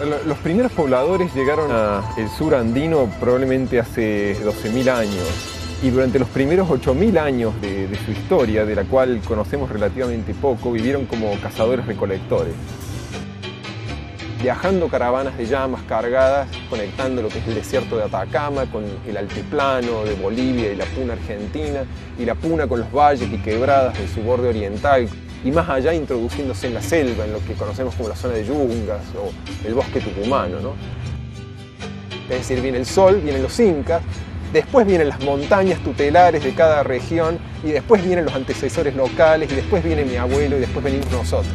Los primeros pobladores llegaron al sur andino probablemente hace 12.000 años y durante los primeros 8.000 años de, su historia, de la cual conocemos relativamente poco, vivieron como cazadores-recolectores. Viajando caravanas de llamas cargadas, conectando lo que es el desierto de Atacama con el altiplano de Bolivia y la puna argentina, y la puna con los valles y quebradas de su borde oriental, y más allá introduciéndose en la selva, en lo que conocemos como la zona de yungas o el bosque tucumano. ¿no? Es decir, viene el sol, vienen los incas, después vienen las montañas tutelares de cada región, y después vienen los antecesores locales, y después viene mi abuelo, y después venimos nosotros.